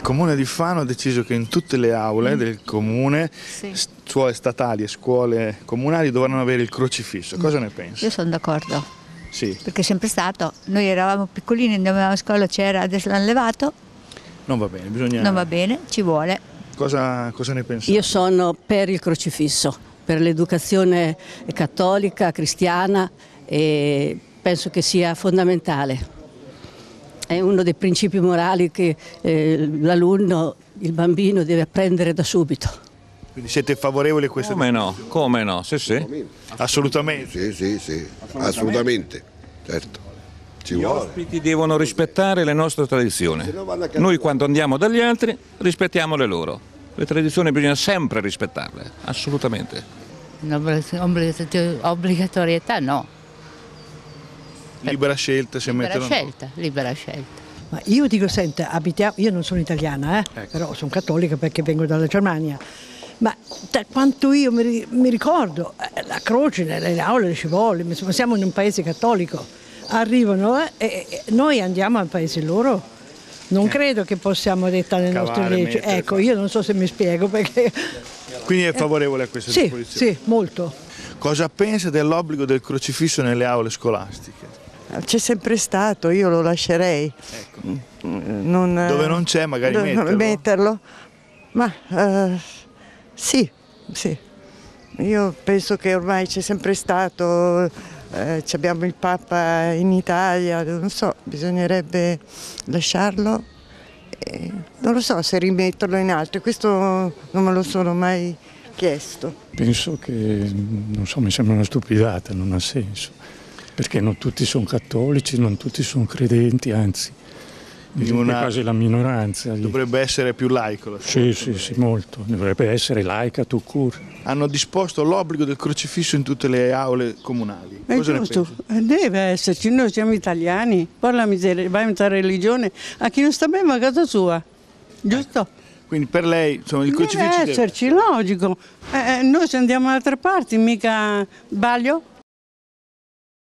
Il comune di Fano ha deciso che in tutte le aule Mm. del comune, Sì. s- cioè statali e scuole comunali, dovranno avere il crocifisso. Cosa ne pensi? Io sono d'accordo, Sì, perché è sempre stato. Noi eravamo piccolini, andavamo a scuola, c'era, adesso l'hanno levato, non va bene, bisogna... non va bene, ci vuole. Cosa, cosa ne pensi? Io sono per il crocifisso, per l'educazione cattolica, cristiana e penso che sia fondamentale. È uno dei principi morali che eh, l'alunno, il bambino deve apprendere da subito. Quindi siete favorevoli a questa Come no? Come no? Sì, sì. Assolutamente. Sì, sì, sì, assolutamente, certo. Ci Gli vuole. ospiti devono rispettare le nostre tradizioni. Noi quando andiamo dagli altri rispettiamo le loro. Le tradizioni bisogna sempre rispettarle, assolutamente. Obbligatorietà no, Libera scelta se libera metterlo... scelta, libera scelta. Ma io dico, senta, abitiamo, io non sono italiana, eh, Ecco. però sono cattolica perché vengo dalla Germania. Ma da quanto io mi, mi ricordo, eh, la croce nelle aule ci vuole, insomma, siamo in un paese cattolico, arrivano eh, e, noi andiamo al paese loro. Non credo che possiamo dettare le nostre Eh. Leggi. Ecco, io non so se mi spiego perché... Quindi è favorevole a questa Sì, disposizione? sì, molto. Cosa pensa dell'obbligo del crocifisso nelle aule scolastiche? C'è sempre stato, io lo lascerei. Non, Ecco. Dove non c'è, magari metterlo. metterlo. Ma eh, sì, sì. Io penso che ormai c'è sempre stato, eh, ci abbiamo il Papa in Italia, non so, bisognerebbe lasciarlo. e non lo so se rimetterlo in altri, questo non me lo sono mai chiesto. Penso che, non so, mi sembra una stupidata, non ha senso, perché non tutti sono cattolici, non tutti sono credenti, anzi, è una- quasi la minoranza. lì. Dovrebbe essere più laico. la Sì, sì, sì, molto, dovrebbe essere laica tout court. Hanno disposto l'obbligo del crocifisso in tutte le aule comunali. È Cosa giusto, pensi? deve esserci, noi siamo italiani, poi la miseria, va in religione, a chi non sta bene va a casa sua, giusto? Quindi per lei insomma, il Deve crocifisso deve- esserci, logico. Eh, eh, noi se andiamo da altre parti, mica sbaglio?